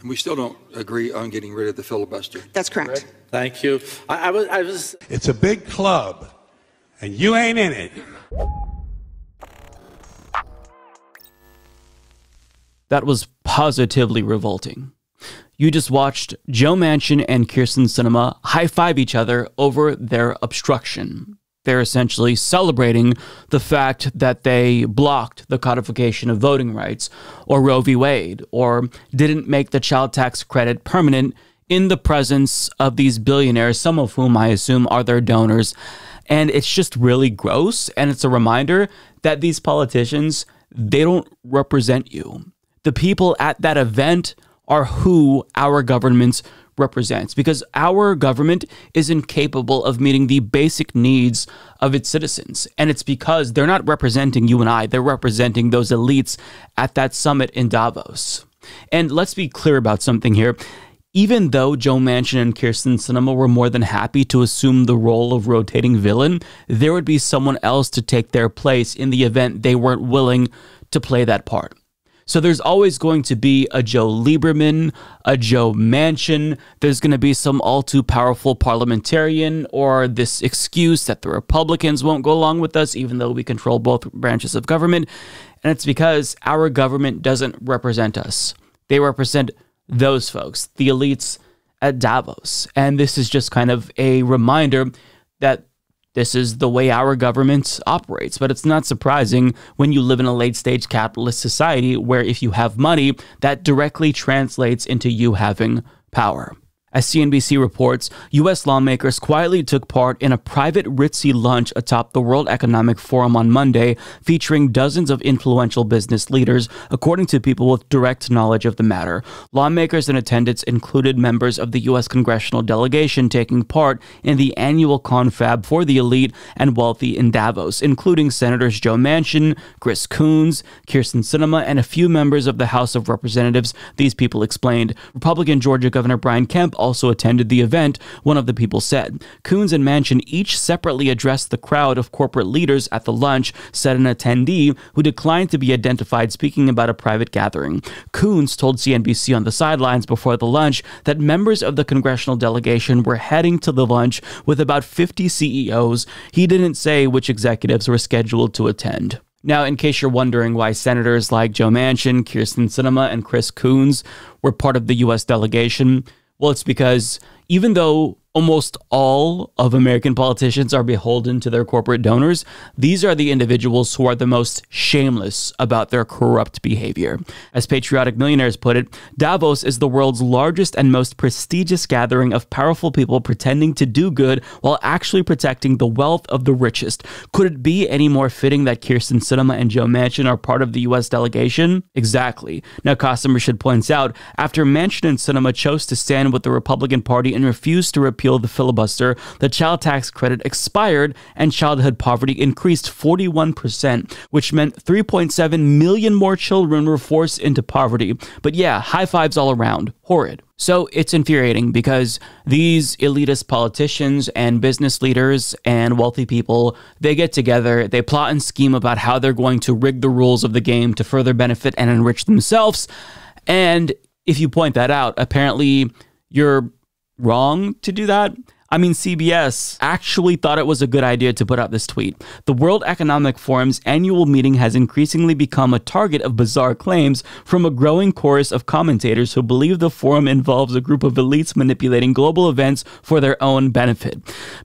And we still don't agree on getting rid of the filibuster. That's correct. Thank you. I, I was, I was. It's a big club, and you ain't in it. That was positively revolting. You just watched Joe Manchin and Kyrsten Sinema high five each other over their obstruction. They're essentially celebrating the fact that they blocked the codification of voting rights, or Roe v. Wade, or didn't make the child tax credit permanent in the presence of these billionaires, some of whom I assume are their donors. And it's just really gross. And it's a reminder that these politicians, they don't represent you. The people at that event are who our governments represents because our government is incapable of meeting the basic needs of its citizens. And it's because they're not representing you and I, they're representing those elites at that summit in Davos. And let's be clear about something here. Even though Joe Manchin and Kyrsten Sinema were more than happy to assume the role of rotating villain, there would be someone else to take their place in the event they weren't willing to play that part. So there's always going to be a Joe Lieberman, a Joe Manchin. There's going to be some all too powerful parliamentarian or this excuse that the Republicans won't go along with us, even though we control both branches of government. And it's because our government doesn't represent us. They represent those folks, the elites at Davos. And this is just kind of a reminder that this is the way our government operates. But it's not surprising when you live in a late stage capitalist society where if you have money, that directly translates into you having power. As CNBC reports, U.S. lawmakers quietly took part in a private ritzy lunch atop the World Economic Forum on Monday, featuring dozens of influential business leaders, according to people with direct knowledge of the matter. Lawmakers in attendance included members of the U.S. congressional delegation taking part in the annual confab for the elite and wealthy in Davos, including Senators Joe Manchin, Chris Coons, Kyrsten Sinema, and a few members of the House of Representatives, these people explained. Republican Georgia Governor Brian Kemp also attended the event, one of the people said. Coons and Manchin each separately addressed the crowd of corporate leaders at the lunch, said an attendee who declined to be identified speaking about a private gathering. Coons told CNBC on the sidelines before the lunch that members of the congressional delegation were heading to the lunch with about 50 CEOs. He didn't say which executives were scheduled to attend. Now, in case you're wondering why senators like Joe Manchin, Kyrsten Sinema, and Chris Coons were part of the U.S. delegation, well, it's because even though almost all of American politicians are beholden to their corporate donors, these are the individuals who are the most shameless about their corrupt behavior. As Patriotic Millionaires put it, Davos is the world's largest and most prestigious gathering of powerful people pretending to do good while actually protecting the wealth of the richest. Could it be any more fitting that Kyrsten Sinema and Joe Manchin are part of the U.S. delegation? Exactly. Now, Costumer points out, after Manchin and Sinema chose to stand with the Republican Party and refused to repeal the filibuster, the child tax credit expired and childhood poverty increased 41%, which meant 3.7 million more children were forced into poverty. But yeah, high fives all around. Horrid. So it's infuriating because these elitist politicians and business leaders and wealthy people, they get together, they plot and scheme about how they're going to rig the rules of the game to further benefit and enrich themselves. And if you point that out, apparently you're wrong to do that. I mean, CBS actually thought it was a good idea to put out this tweet. The World Economic Forum's annual meeting has increasingly become a target of bizarre claims from a growing chorus of commentators who believe the forum involves a group of elites manipulating global events for their own benefit.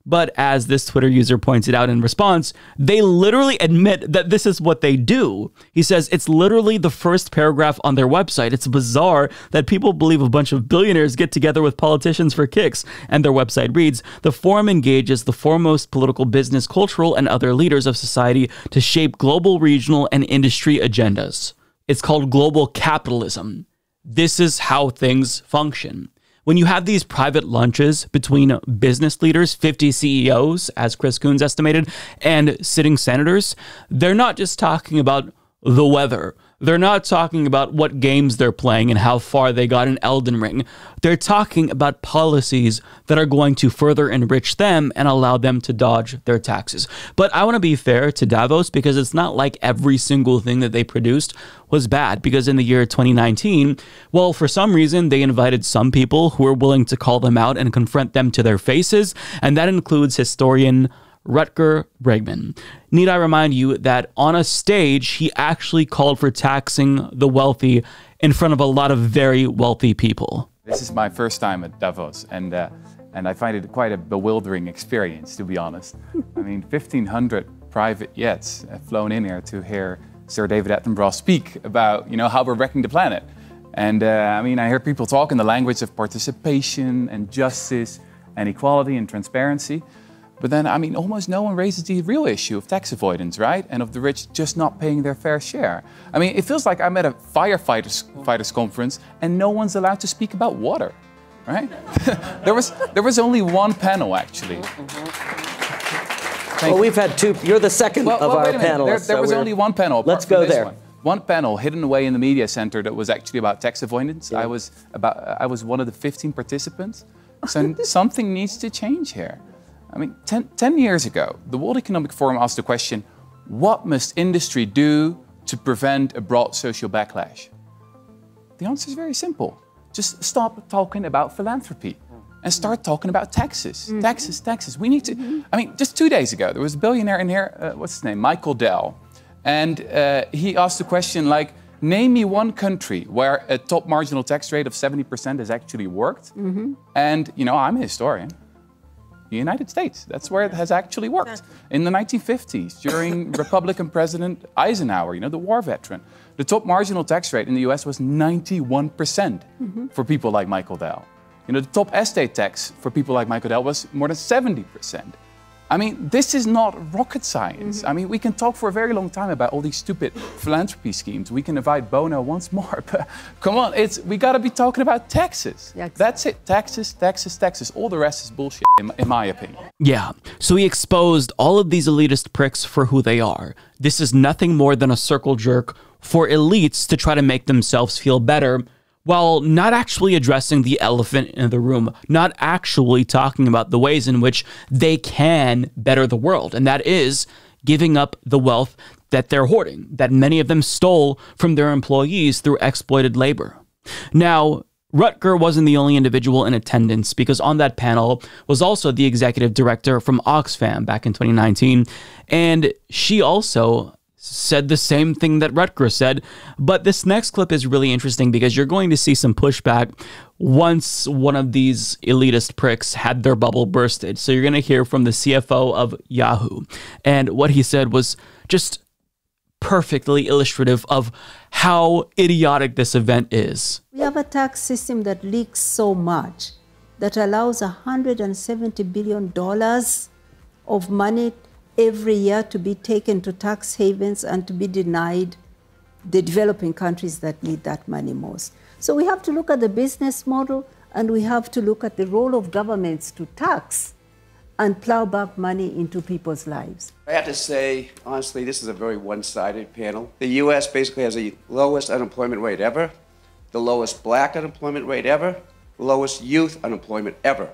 But as this Twitter user pointed out in response, they literally admit that this is what they do. He says it's literally the first paragraph on their website. It's bizarre that people believe a bunch of billionaires get together with politicians for kicks, and their website reads, The forum engages the foremost political, business, cultural, and other leaders of society to shape global, regional, and industry agendas. It's called global capitalism. This is how things function. When you have these private lunches between business leaders, 50 CEOs, as Chris Coons estimated, and sitting senators, they're not just talking about the weather. They're not talking about what games they're playing and how far they got in Elden Ring. They're talking about policies that are going to further enrich them and allow them to dodge their taxes. But I want to be fair to Davos because it's not like every single thing that they produced was bad. Because in the year 2019, well, for some reason, they invited some people who were willing to call them out and confront them to their faces, and that includes historian Rutger Bregman. Need I remind you that on a stage, he actually called for taxing the wealthy in front of a lot of very wealthy people. This is my first time at Davos, and uh, and I find it quite a bewildering experience, to be honest. I mean, 1,500 private jets have flown in here to hear Sir David Attenborough speak about, you know, how we're wrecking the planet. And uh, I mean, I hear people talk in the language of participation and justice and equality and transparency. But then, I mean, almost no one raises the real issue of tax avoidance, right? And of the rich just not paying their fair share. I mean, it feels like I'm at a firefighters fighters conference and no one's allowed to speak about water, right? there was there was only one panel actually. Well, we've had two. You're the second Well, of well, our panelists. There, there so was only one panel. Let's go this there. One. One panel hidden away in the media center that was actually about tax avoidance. I was about. I was one of the 15 participants. So something needs to change here. I mean, 10, 10 years ago, the World Economic Forum asked the question: What must industry do to prevent a broad social backlash? The answer is very simple. Just stop talking about philanthropy and start talking about taxes. Taxes, taxes. We need to. I mean, just two days ago, there was a billionaire in here, uh, what's his name? Michael Dell. And uh, he asked the question like, name me one country where a top marginal tax rate of 70% has actually worked. And, you know, I'm a historian. The United States. That's where it has actually worked. In the 1950s, during Republican President Eisenhower, you know, the war veteran, the top marginal tax rate in the US was 91% mm-hmm. for people like Michael Dell. You know, the top estate tax for people like Michael Dell was more than 70%. I mean, this is not rocket science. Mm-hmm. I mean, we can talk for a very long time about all these stupid philanthropy schemes. We can invite Bono once more, but come on, it's we got to be talking about taxes. Yeah, That's it. Taxes, taxes, taxes. All the rest is bullshit, in, in my opinion. Yeah, so he exposed all of these elitist pricks for who they are. This is nothing more than a circle jerk for elites to try to make themselves feel better while not actually addressing the elephant in the room, not actually talking about the ways in which they can better the world. And that is giving up the wealth that they're hoarding, that many of them stole from their employees through exploited labor. Now, Rutger wasn't the only individual in attendance because on that panel was also the executive director from Oxfam back in 2019. And she also said the same thing that Rutger said. But this next clip is really interesting because you're going to see some pushback once one of these elitist pricks had their bubble bursted. So you're going to hear from the CFO of Yahoo. And what he said was just perfectly illustrative of how idiotic this event is. We have a tax system that leaks so much that allows $170 billion of money every year to be taken to tax havens and to be denied the developing countries that need that money most. So we have to look at the business model and we have to look at the role of governments to tax and plow back money into people's lives. I have to say, honestly, this is a very one sided panel. The U.S. basically has the lowest unemployment rate ever, the lowest black unemployment rate ever, lowest youth unemployment ever.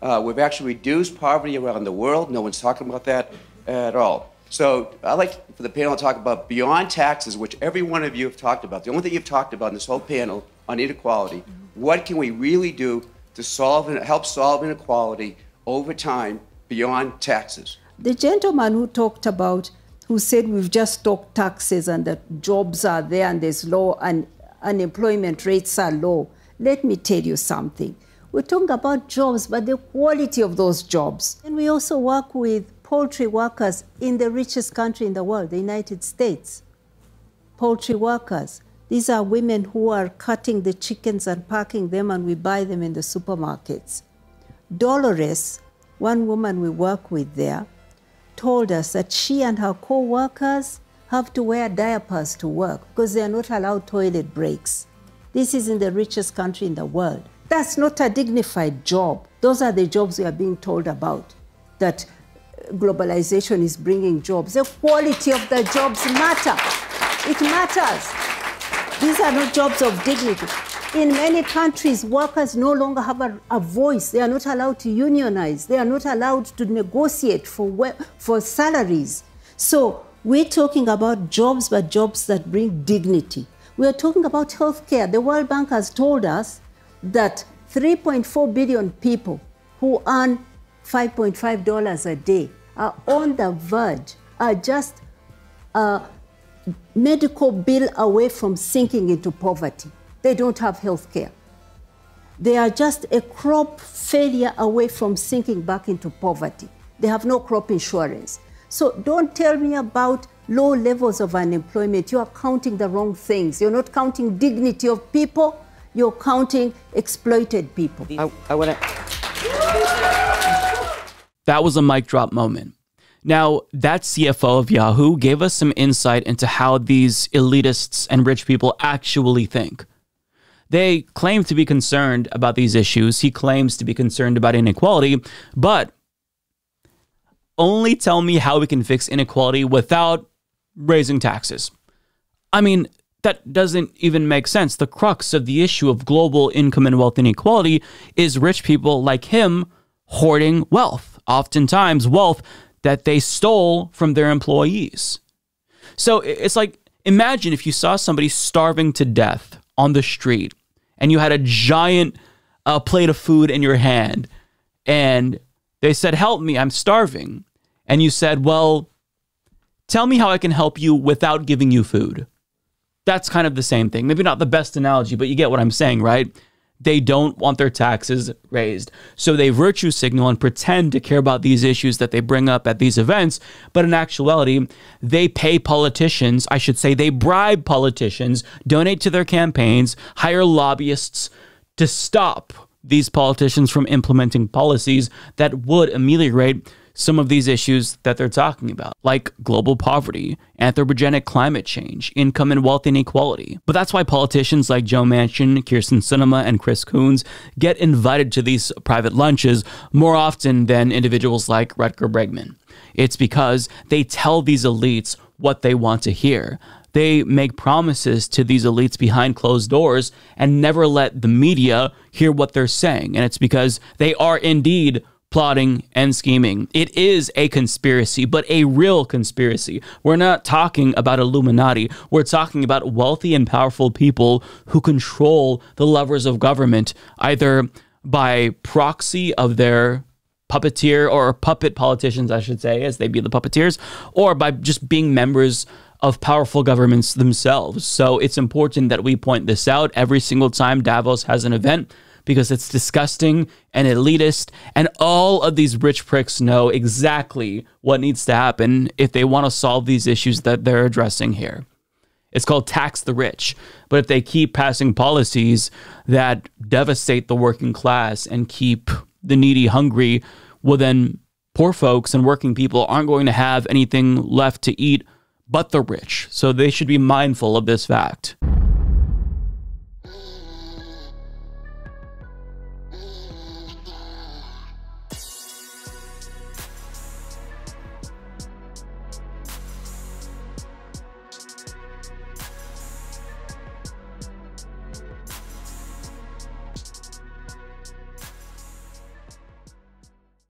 Uh, we've actually reduced poverty around the world. No one's talking about that at all. So I'd like for the panel to talk about beyond taxes, which every one of you have talked about. The only thing you've talked about in this whole panel on inequality, what can we really do to solve and help solve inequality over time beyond taxes? The gentleman who talked about, who said we've just talked taxes and that jobs are there and there's low and unemployment rates are low. Let me tell you something. We're talking about jobs, but the quality of those jobs. And we also work with poultry workers in the richest country in the world, the United States. Poultry workers. These are women who are cutting the chickens and packing them, and we buy them in the supermarkets. Dolores, one woman we work with there, told us that she and her co workers have to wear diapers to work because they are not allowed toilet breaks. This is in the richest country in the world. That's not a dignified job. Those are the jobs we are being told about, that uh, globalization is bringing jobs. The quality of the jobs matter. It matters. These are not jobs of dignity. In many countries, workers no longer have a, a voice. They are not allowed to unionize. They are not allowed to negotiate for, for salaries. So we're talking about jobs, but jobs that bring dignity. We are talking about healthcare. The World Bank has told us that 3.4 billion people who earn $5.5 a day are on the verge, are just a medical bill away from sinking into poverty. They don't have health care. They are just a crop failure away from sinking back into poverty. They have no crop insurance. So don't tell me about low levels of unemployment. You are counting the wrong things. You're not counting dignity of people, you're counting exploited people. I, I want to. That was a mic drop moment. Now, that CFO of Yahoo gave us some insight into how these elitists and rich people actually think. They claim to be concerned about these issues. He claims to be concerned about inequality, but only tell me how we can fix inequality without raising taxes. I mean, that doesn't even make sense. The crux of the issue of global income and wealth inequality is rich people like him hoarding wealth, oftentimes wealth that they stole from their employees. So it's like imagine if you saw somebody starving to death on the street and you had a giant uh, plate of food in your hand and they said, Help me, I'm starving. And you said, Well, tell me how I can help you without giving you food. That's kind of the same thing. Maybe not the best analogy, but you get what I'm saying, right? They don't want their taxes raised. So they virtue signal and pretend to care about these issues that they bring up at these events. But in actuality, they pay politicians, I should say, they bribe politicians, donate to their campaigns, hire lobbyists to stop these politicians from implementing policies that would ameliorate some of these issues that they're talking about, like global poverty, anthropogenic climate change, income and wealth inequality. But that's why politicians like Joe Manchin, Kyrsten Sinema, and Chris Coons get invited to these private lunches more often than individuals like Rutger Bregman. It's because they tell these elites what they want to hear. They make promises to these elites behind closed doors and never let the media hear what they're saying. And it's because they are indeed plotting and scheming. It is a conspiracy, but a real conspiracy. We're not talking about Illuminati. We're talking about wealthy and powerful people who control the levers of government, either by proxy of their puppeteer or puppet politicians, I should say, as they be the puppeteers, or by just being members of powerful governments themselves. So it's important that we point this out every single time Davos has an event because it's disgusting and elitist. And all of these rich pricks know exactly what needs to happen if they want to solve these issues that they're addressing here. It's called tax the rich. But if they keep passing policies that devastate the working class and keep the needy hungry, well, then poor folks and working people aren't going to have anything left to eat but the rich. So they should be mindful of this fact.